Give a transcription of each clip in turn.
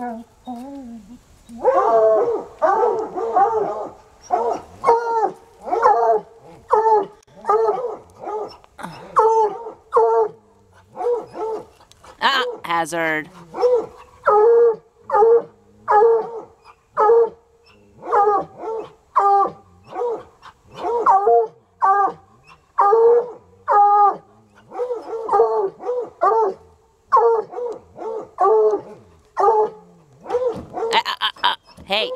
Ah, hazard. Hey.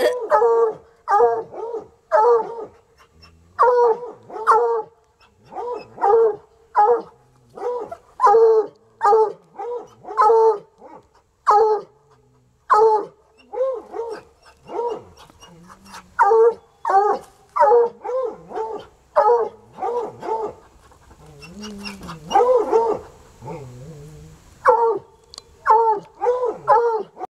Oh. Oh!